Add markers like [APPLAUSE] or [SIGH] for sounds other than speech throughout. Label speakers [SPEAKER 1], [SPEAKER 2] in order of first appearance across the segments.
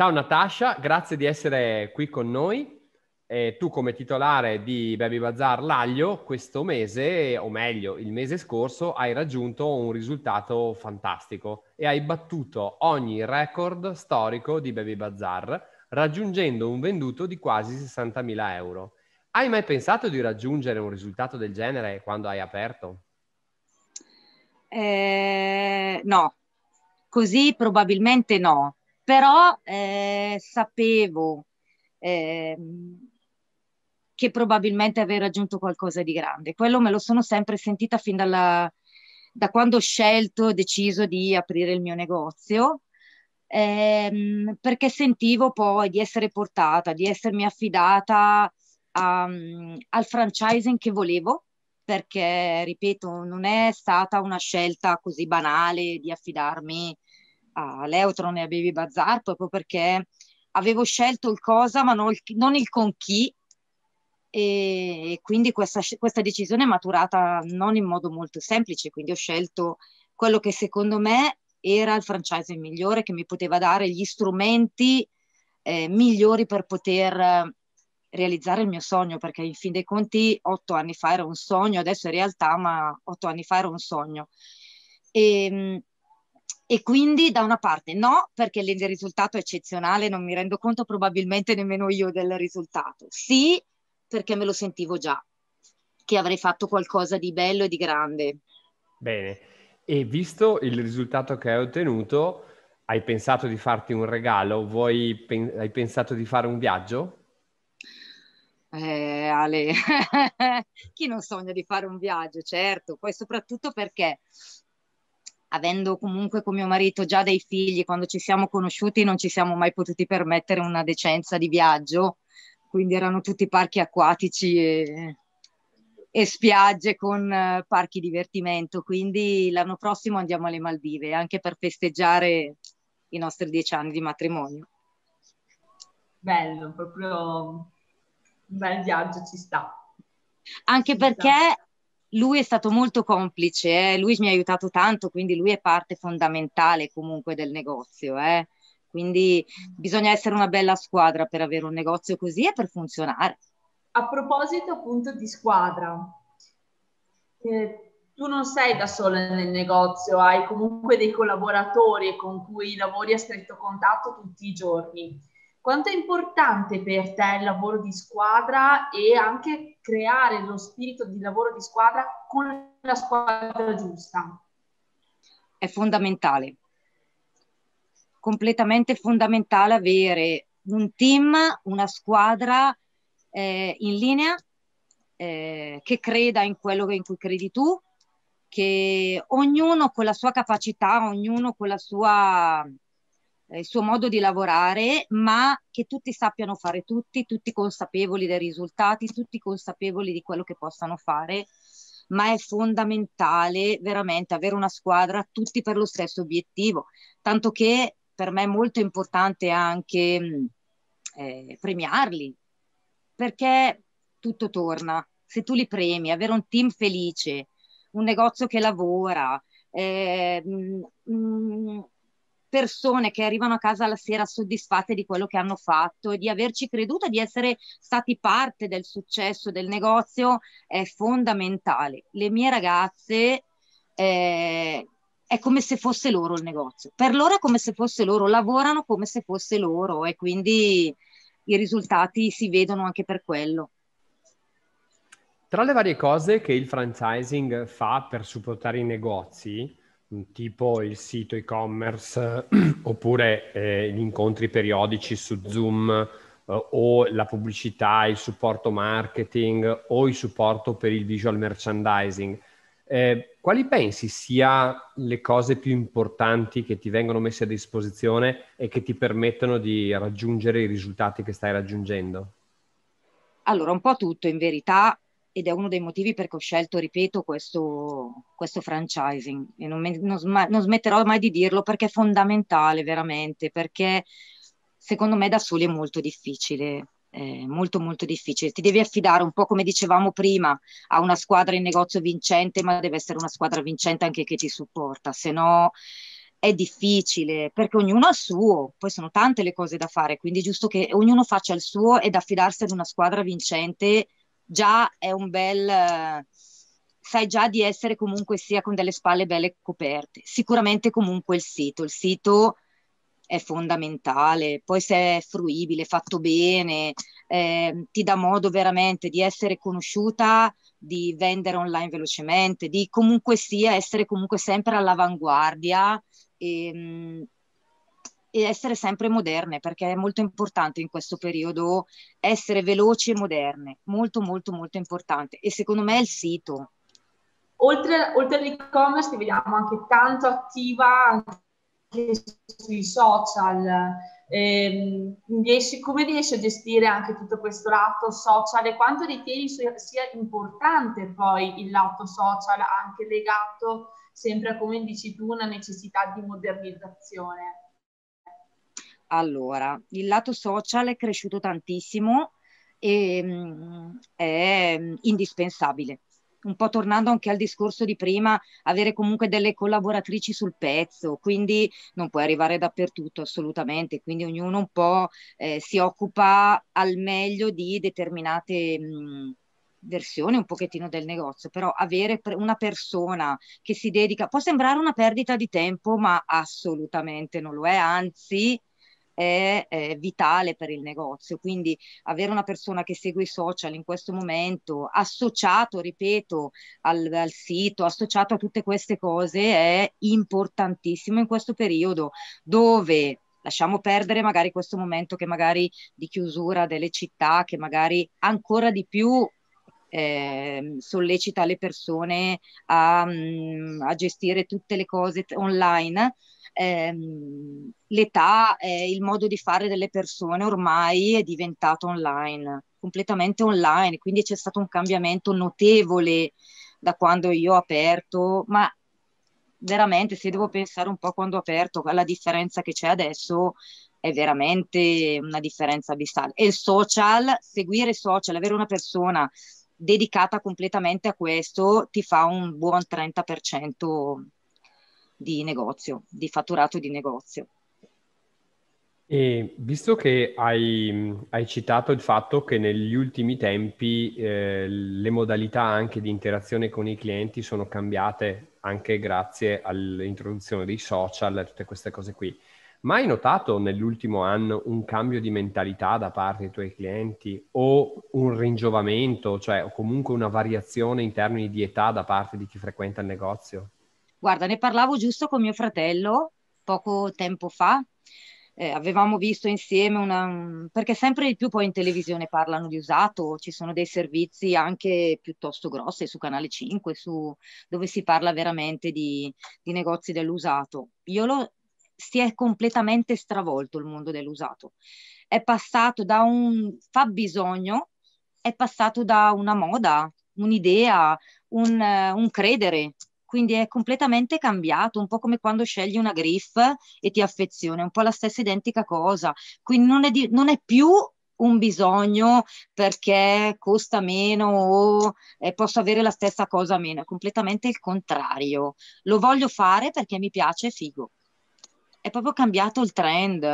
[SPEAKER 1] Ciao Natascia, grazie di essere qui con noi. Eh, tu come titolare di Baby Bazaar Laglio questo mese, o meglio il mese scorso, hai raggiunto un risultato fantastico e hai battuto ogni record storico di Baby Bazaar, raggiungendo un venduto di quasi 60.000 euro. Hai mai pensato di raggiungere un risultato del genere quando hai aperto?
[SPEAKER 2] Eh, no, così probabilmente no però eh, sapevo eh, che probabilmente avrei raggiunto qualcosa di grande. Quello me lo sono sempre sentita fin dalla, da quando ho scelto, deciso di aprire il mio negozio, ehm, perché sentivo poi di essere portata, di essermi affidata a, al franchising che volevo, perché, ripeto, non è stata una scelta così banale di affidarmi a Leutron e a Baby Bazaar proprio perché avevo scelto il cosa ma non il, non il con chi e quindi questa, questa, decisione è maturata non in modo molto semplice, quindi ho scelto quello che secondo me era il franchise migliore che mi poteva dare gli strumenti eh, migliori per poter realizzare il mio sogno, perché in fin dei conti otto anni fa era un sogno, adesso è realtà, ma otto anni fa era un sogno. E, ehm, e quindi da una parte no, perché il risultato è eccezionale, non mi rendo conto probabilmente nemmeno io del risultato. Sì, perché me lo sentivo già, che avrei fatto qualcosa di bello e di grande.
[SPEAKER 1] Bene, e visto il risultato che hai ottenuto, hai pensato di farti un regalo? Vuoi, pen- hai pensato di fare un viaggio?
[SPEAKER 2] Eh, Ale, [LAUGHS] chi non sogna di fare un viaggio, certo, poi soprattutto perché avendo comunque con mio marito già dei figli, quando ci siamo conosciuti non ci siamo mai potuti permettere una decenza di viaggio, quindi erano tutti parchi acquatici e, e spiagge con uh, parchi divertimento, quindi l'anno prossimo andiamo alle Maldive, anche per festeggiare i nostri dieci anni di matrimonio.
[SPEAKER 3] Bello, proprio un bel viaggio ci sta.
[SPEAKER 2] Anche ci perché sta lui è stato molto complice, eh? lui mi ha aiutato tanto, quindi lui è parte fondamentale comunque del negozio. Eh? Quindi bisogna essere una bella squadra per avere un negozio così e per funzionare.
[SPEAKER 3] A proposito appunto di squadra, eh, tu non sei da sola nel negozio, hai comunque dei collaboratori con cui lavori a stretto contatto tutti i giorni. Quanto è importante per te il lavoro di squadra e anche creare lo spirito di lavoro di squadra con la squadra giusta?
[SPEAKER 2] È fondamentale, completamente fondamentale avere un team, una squadra eh, in linea eh, che creda in quello in cui credi tu, che ognuno con la sua capacità, ognuno con la sua il suo modo di lavorare, ma che tutti sappiano fare tutti, tutti consapevoli dei risultati, tutti consapevoli di quello che possano fare, ma è fondamentale veramente avere una squadra tutti per lo stesso obiettivo, tanto che per me è molto importante anche eh, premiarli, perché tutto torna. Se tu li premi, avere un team felice, un negozio che lavora, eh, mh, persone che arrivano a casa la sera soddisfatte di quello che hanno fatto e di averci creduto, di essere stati parte del successo del negozio è fondamentale. Le mie ragazze eh, è come se fosse loro il negozio. Per loro è come se fosse loro, lavorano come se fosse loro e quindi i risultati si vedono anche per quello.
[SPEAKER 1] Tra le varie cose che il franchising fa per supportare i negozi, tipo il sito e-commerce [CLEARS THROAT] oppure eh, gli incontri periodici su Zoom eh, o la pubblicità, il supporto marketing o il supporto per il visual merchandising. Eh, quali pensi sia le cose più importanti che ti vengono messe a disposizione e che ti permettono di raggiungere i risultati che stai raggiungendo?
[SPEAKER 2] Allora, un po' tutto in verità ed è uno dei motivi perché ho scelto, ripeto, questo, questo franchising e non, me, non, non, smetterò mai di dirlo perché è fondamentale veramente, perché secondo me da soli è molto difficile, è molto molto difficile. Ti devi affidare un po' come dicevamo prima a una squadra in negozio vincente, ma deve essere una squadra vincente anche che ti supporta, se no è difficile perché ognuno ha il suo, poi sono tante le cose da fare, quindi è giusto che ognuno faccia il suo ed affidarsi ad una squadra vincente già è un bel... sai già di essere comunque sia con delle spalle belle coperte. Sicuramente comunque il sito, il sito è fondamentale, poi se è fruibile, fatto bene, eh, ti dà modo veramente di essere conosciuta, di vendere online velocemente, di comunque sia essere comunque sempre all'avanguardia e, ehm, e essere sempre moderne, perché è molto importante in questo periodo essere veloci e moderne, molto molto molto importante. E secondo me è il sito.
[SPEAKER 3] Oltre, oltre all'e-commerce ti vediamo anche tanto attiva anche sui social. Eh, come riesci a gestire anche tutto questo lato social e quanto ritieni sia importante poi il lato social anche legato sempre come dici tu una necessità di modernizzazione?
[SPEAKER 2] Allora, il lato social è cresciuto tantissimo e mh, è indispensabile. Un po' tornando anche al discorso di prima, avere comunque delle collaboratrici sul pezzo, quindi non puoi arrivare dappertutto assolutamente, quindi ognuno un po' eh, si occupa al meglio di determinate mh, versioni un pochettino del negozio, però avere una persona che si dedica, può sembrare una perdita di tempo, ma assolutamente non lo è, anzi è, è, vitale per il negozio. Quindi avere una persona che segue i social in questo momento, associato, ripeto, al, al sito, associato a tutte queste cose, è importantissimo in questo periodo dove lasciamo perdere magari questo momento che magari di chiusura delle città, che magari ancora di più eh, sollecita le persone a, mm, a, gestire tutte le cose online, ehm, l'età, eh, il modo di fare delle persone ormai è diventato online, completamente online, quindi c'è stato un cambiamento notevole da quando io ho aperto, ma veramente se devo pensare un po' quando ho aperto, la differenza che c'è adesso è veramente una differenza abissale. E il social, seguire social, avere una persona dedicata completamente a questo ti fa un buon 30% di negozio, di fatturato di negozio.
[SPEAKER 1] E visto che hai, hai, citato il fatto che negli ultimi tempi eh, le modalità anche di interazione con i clienti sono cambiate anche grazie all'introduzione dei social e tutte queste cose qui, ma hai notato nell'ultimo anno un cambio di mentalità da parte dei tuoi clienti o un ringiovamento, cioè o comunque una variazione in termini di età da parte di chi frequenta il negozio?
[SPEAKER 2] Guarda, ne parlavo giusto con mio fratello poco tempo fa. Eh, avevamo visto insieme una... perché sempre di più poi in televisione parlano di usato, ci sono dei servizi anche piuttosto grossi su Canale 5, su... dove si parla veramente di, di negozi dell'usato. Io lo... si è completamente stravolto il mondo dell'usato. È passato da un fabbisogno, è passato da una moda, un'idea, un, un credere quindi è completamente cambiato, un po' come quando scegli una griff e ti affezioni, è un po' la stessa identica cosa. Quindi non è, di, non è più un bisogno perché costa meno o eh, posso avere la stessa cosa meno, è completamente il contrario. Lo voglio fare perché mi piace, è figo. È proprio cambiato il trend.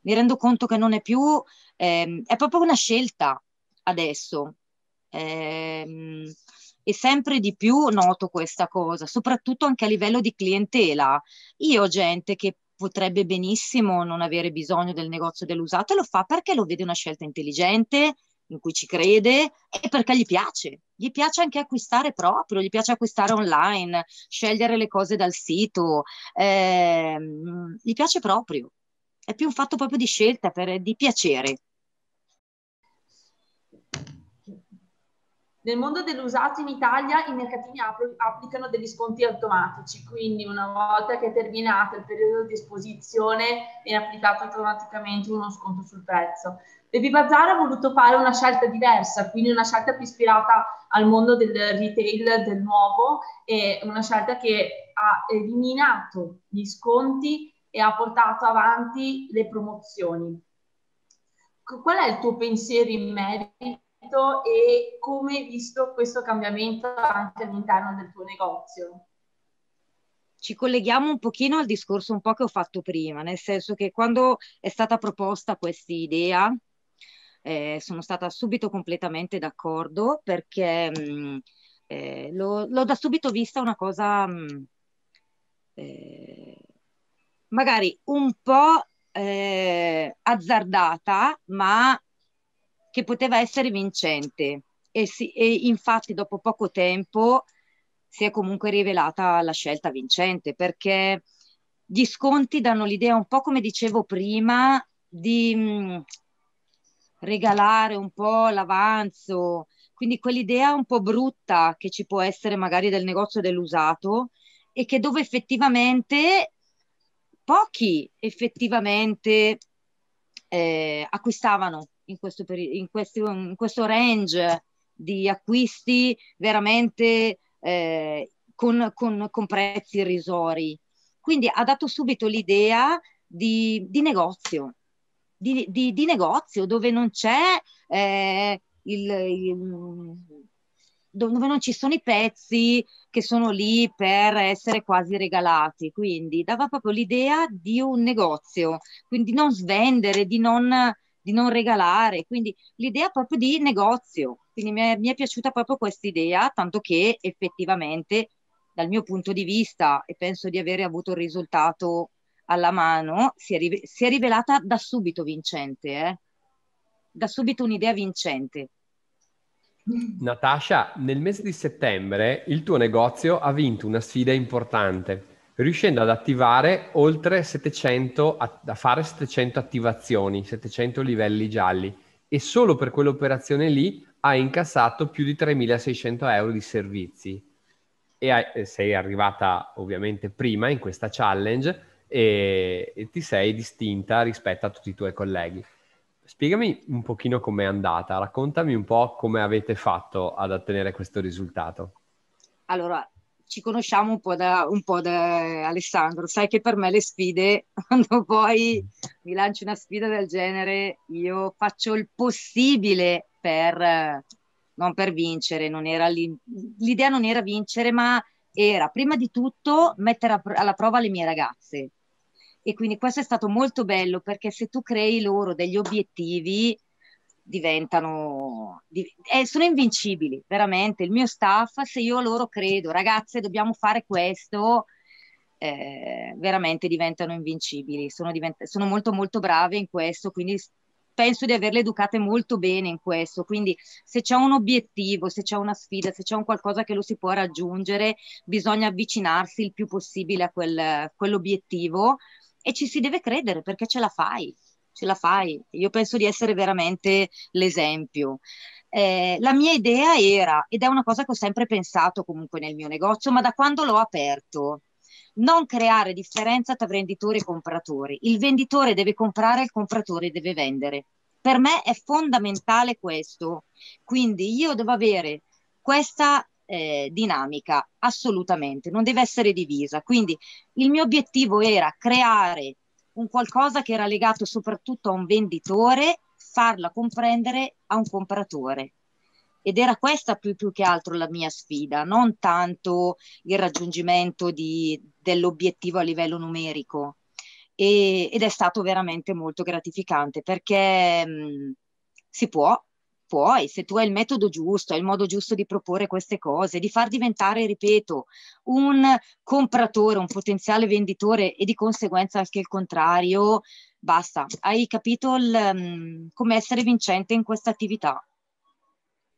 [SPEAKER 2] Mi rendo conto che non è più, ehm, è proprio una scelta adesso. Ehm, e sempre di più noto questa cosa, soprattutto anche a livello di clientela. Io ho gente che potrebbe benissimo non avere bisogno del negozio dell'usato e lo fa perché lo vede una scelta intelligente, in cui ci crede e perché gli piace. Gli piace anche acquistare proprio, gli piace acquistare online, scegliere le cose dal sito, eh, gli piace proprio. È più un fatto proprio di scelta, per, di piacere.
[SPEAKER 3] Nel mondo dell'usato in Italia i mercatini applicano degli sconti automatici, quindi una volta che è terminato il periodo di esposizione viene applicato automaticamente uno sconto sul prezzo. Baby Bazaar ha voluto fare una scelta diversa, quindi una scelta più ispirata al mondo del retail, del nuovo, e una scelta che ha eliminato gli sconti e ha portato avanti le promozioni. Qual è il tuo pensiero in merito? E come hai visto questo cambiamento anche all'interno del tuo negozio?
[SPEAKER 2] ci colleghiamo un pochino al discorso un po' che ho fatto prima, nel senso che quando è stata proposta questa idea, eh, sono stata subito completamente d'accordo perché mh, mm, eh, l'ho, l'ho, da subito vista una cosa mh, mm, eh, magari un po' eh, azzardata, ma che poteva essere vincente. E, si, e infatti dopo poco tempo si è comunque rivelata la scelta vincente perché gli sconti danno l'idea un po' come dicevo prima di mh, mm, regalare un po' l'avanzo, quindi quell'idea un po' brutta che ci può essere magari del negozio dell'usato e che dove effettivamente pochi effettivamente eh, acquistavano in questo, peri- in, questo, in questo range di acquisti veramente eh, con, con, con, prezzi irrisori. Quindi ha dato subito l'idea di, di negozio, di, di, di, negozio dove non c'è eh, il, il, dove non ci sono i pezzi che sono lì per essere quasi regalati. Quindi dava proprio l'idea di un negozio, quindi non svendere, di non, di non regalare, quindi l'idea proprio di negozio. Quindi mi è, mi è piaciuta proprio questa idea, tanto che effettivamente dal mio punto di vista, e penso di avere avuto il risultato alla mano, si è, si è rivelata da subito vincente, eh? da subito un'idea vincente.
[SPEAKER 1] Natascia, nel mese di settembre il tuo negozio ha vinto una sfida importante, riuscendo ad attivare oltre 700, a, fare 700 attivazioni, 700 livelli gialli e solo per quell'operazione lì hai incassato più di 3.600 euro di servizi e sei arrivata ovviamente prima in questa challenge e, e, ti sei distinta rispetto a tutti i tuoi colleghi. Spiegami un pochino com'è andata, raccontami un po' come avete fatto ad ottenere questo risultato.
[SPEAKER 2] Allora, ci conosciamo un po' da, un po da Alessandro, sai che per me le sfide, [LAUGHS] quando poi mi lancio una sfida del genere, io faccio il possibile per, non per vincere, non l'idea non era vincere, ma era prima di tutto mettere alla prova le mie ragazze. E quindi questo è stato molto bello perché se tu crei loro degli obiettivi, diventano, eh, sono invincibili, veramente. Il mio staff, se io loro credo, ragazze, dobbiamo fare questo, eh, veramente diventano invincibili. Sono, divent- sono molto, molto brave in questo, quindi penso di averle educate molto bene in questo, quindi se c'è un obiettivo, se c'è una sfida, se c'è un qualcosa che lo si può raggiungere, bisogna avvicinarsi il più possibile a quel, quell'obiettivo e ci si deve credere perché ce la fai, ce la fai. Io penso di essere veramente l'esempio. Eh, la mia idea era, ed è una cosa che ho sempre pensato comunque nel mio negozio, ma da quando l'ho aperto, non creare differenza tra venditori e compratori. Il venditore deve comprare, il compratore deve vendere. Per me è fondamentale questo. Quindi io devo avere questa eh, dinamica, assolutamente, non deve essere divisa. Quindi il mio obiettivo era creare un qualcosa che era legato soprattutto a un venditore, farla comprendere a un compratore ed era questa più, più, che altro la mia sfida, non tanto il raggiungimento di, dell'obiettivo a livello numerico. E, ed è stato veramente molto gratificante perché mh, si può, puoi, se tu hai il metodo giusto, hai il modo giusto di proporre queste cose, di far diventare, ripeto, un compratore, un potenziale venditore e di conseguenza anche il contrario, basta, hai capito il, come essere vincente in questa attività.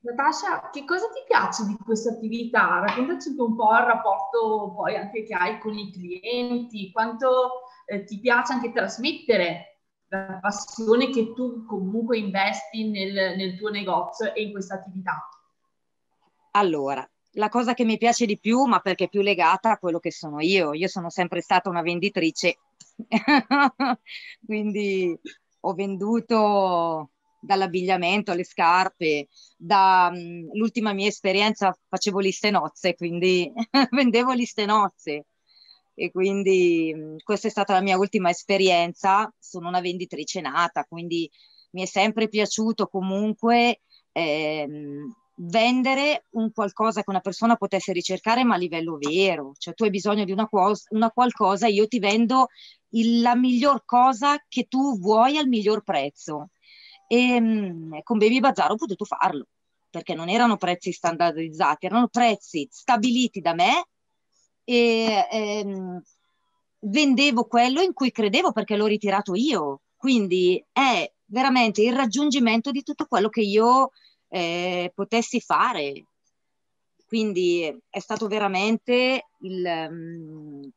[SPEAKER 3] Natascia, che cosa ti piace di questa attività? Raccontaci un po' il rapporto poi anche che hai con i clienti, quanto eh, ti piace anche trasmettere la passione che tu comunque investi nel, nel tuo negozio e in questa attività.
[SPEAKER 2] Allora, la cosa che mi piace di più, ma perché è più legata a quello che sono io. Io sono sempre stata una venditrice, [LAUGHS] quindi ho venduto dall'abbigliamento alle scarpe, dall'ultima mm, mia esperienza facevo liste nozze, quindi [LAUGHS] vendevo liste nozze e quindi mm, questa è stata la mia ultima esperienza, sono una venditrice nata, quindi mi è sempre piaciuto comunque ehm, vendere un qualcosa che una persona potesse ricercare ma a livello vero, cioè tu hai bisogno di una, quos- una qualcosa, io ti vendo il, la miglior cosa che tu vuoi al miglior prezzo. E mh, con Baby Bazaar ho potuto farlo perché non erano prezzi standardizzati, erano prezzi stabiliti da me e ehm, vendevo quello in cui credevo perché l'ho ritirato io. Quindi è veramente il raggiungimento di tutto quello che io eh, potessi fare. Quindi è stato veramente il, um,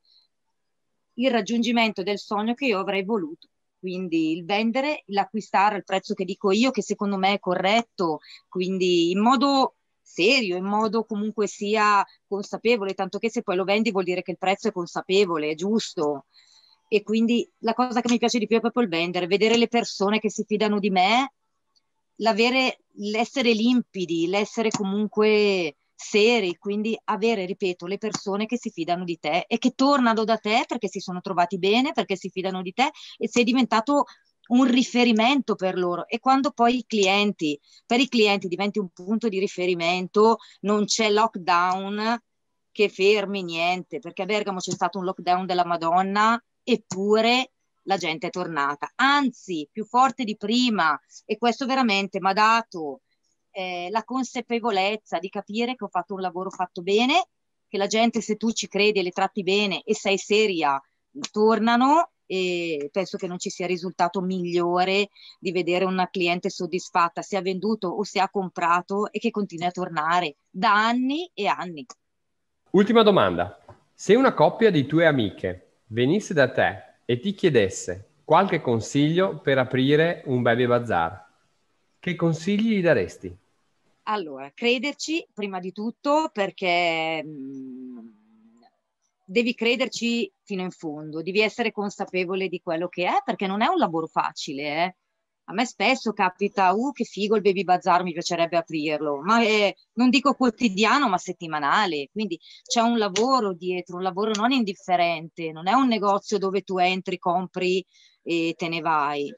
[SPEAKER 2] il raggiungimento del sogno che io avrei voluto. Quindi il vendere, l'acquistare al prezzo che dico io, che secondo me è corretto, quindi in modo serio, in modo comunque sia consapevole, tanto che se poi lo vendi vuol dire che il prezzo è consapevole, è giusto. E quindi la cosa che mi piace di più è proprio il vendere, vedere le persone che si fidano di me, l'avere, l'essere limpidi, l'essere comunque seri, quindi avere, ripeto, le persone che si fidano di te e che tornano da te perché si sono trovati bene, perché si fidano di te e sei diventato un riferimento per loro. E quando poi i clienti, per i clienti diventi un punto di riferimento, non c'è lockdown che fermi niente, perché a Bergamo c'è stato un lockdown della Madonna, eppure la gente è tornata, anzi più forte di prima e questo veramente mi ha dato eh, la consapevolezza di capire che ho fatto un lavoro fatto bene, che la gente se tu ci credi e le tratti bene e sei seria, tornano e penso che non ci sia risultato migliore di vedere una cliente soddisfatta, se ha venduto o se ha comprato e che continua a tornare da anni e anni.
[SPEAKER 1] Ultima domanda. Se una coppia di tue amiche venisse da te e ti chiedesse qualche consiglio per aprire un baby bazar, che consigli gli daresti?
[SPEAKER 2] Allora, crederci prima di tutto perché mh, mm, devi crederci fino in fondo, devi essere consapevole di quello che è perché non è un lavoro facile. Eh? A me spesso capita, uh, che figo il baby bazar, mi piacerebbe aprirlo, ma è, non dico quotidiano, ma settimanale. Quindi c'è un lavoro dietro, un lavoro non indifferente, non è un negozio dove tu entri, compri e te ne vai.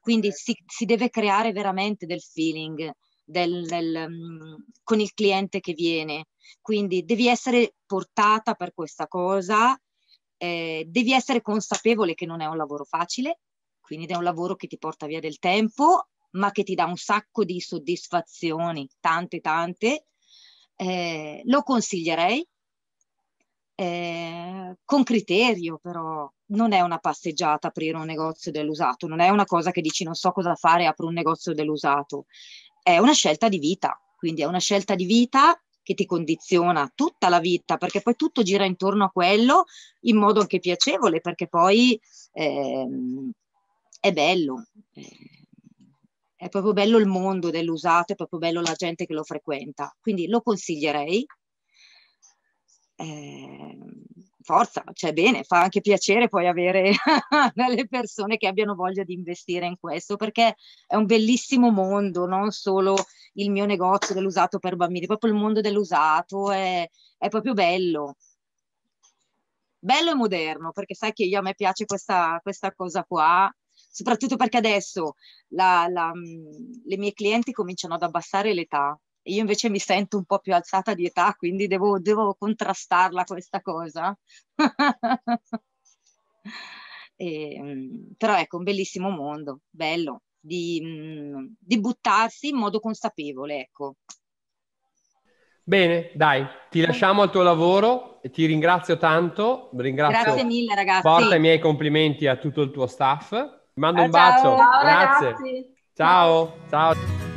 [SPEAKER 2] Quindi si, si deve creare veramente del feeling del, del, um, con il cliente che viene. Quindi devi essere portata per questa cosa, eh, devi essere consapevole che non è un lavoro facile, quindi è un lavoro che ti porta via del tempo, ma che ti dà un sacco di soddisfazioni, tante tante. Eh, lo consiglierei, eh, con criterio però, non è una passeggiata aprire un negozio dell'usato, non è una cosa che dici non so cosa fare, apro un negozio dell'usato, è una scelta di vita, quindi è una scelta di vita che ti condiziona tutta la vita, perché poi tutto gira intorno a quello in modo anche piacevole, perché poi eh, è bello. È proprio bello il mondo dell'usato, è proprio bello la gente che lo frequenta. Quindi lo consiglierei. Eh, forza, cioè bene, fa anche piacere poi avere [LAUGHS] delle persone che abbiano voglia di investire in questo, perché è un bellissimo mondo, non solo il mio negozio dell'usato per bambini, proprio il mondo dell'usato è, è proprio bello. Bello e moderno, perché sai che io a me piace questa, questa cosa qua, soprattutto perché adesso la, la, le mie clienti cominciano ad abbassare l'età io invece mi sento un po' più alzata di età, quindi devo, devo contrastarla questa cosa. [LAUGHS] e, mm, però ecco, un bellissimo mondo, bello, di, mm, di buttarsi in modo consapevole, ecco.
[SPEAKER 1] Bene, dai, ti lasciamo al tuo lavoro e ti ringrazio tanto. Ringrazio,
[SPEAKER 2] Grazie mille, ragazzi.
[SPEAKER 1] Porta i miei complimenti a tutto il tuo staff. Ti mando un bacio.
[SPEAKER 3] Ciao,
[SPEAKER 1] Grazie.
[SPEAKER 3] Ragazzi.
[SPEAKER 1] Ciao, ciao.